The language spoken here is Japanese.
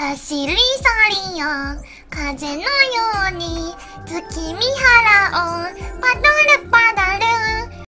走り去りよ。風のように月見原